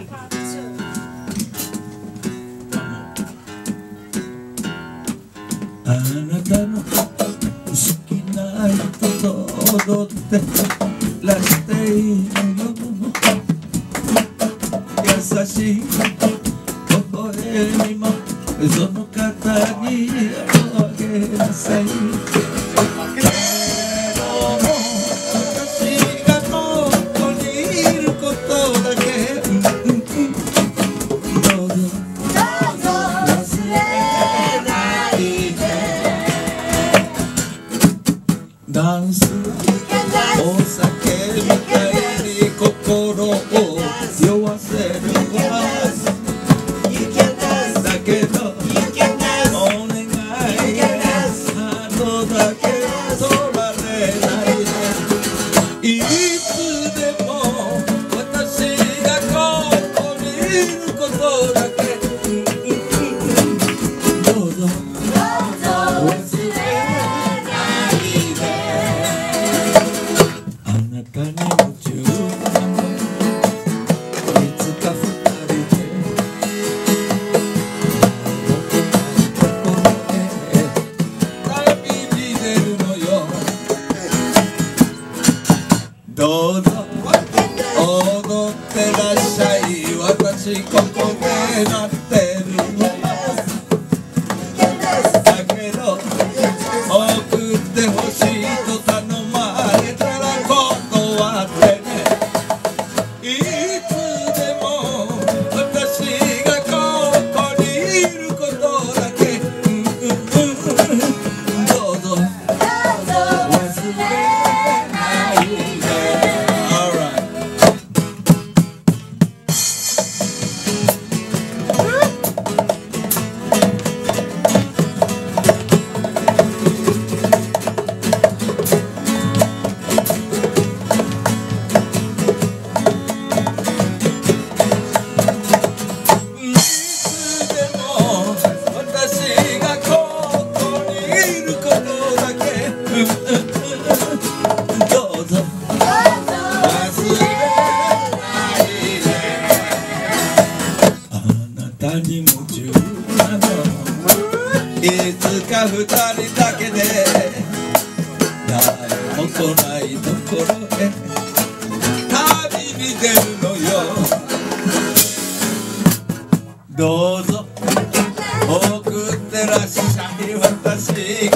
あなたの好きな人と踊ってらしていいのよ優しい微笑みもその方にあげなさい。お酒みたいに心を酔わせるわだけどお願い。あのだけ取られない。でいつでも私がここにいることだけ。どうぞ踊ってらっしゃいに夢中なのいつか二人だけで誰も来ないところへ。旅に出るのよ。どうぞ。送ってらっしゃい。私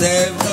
ああ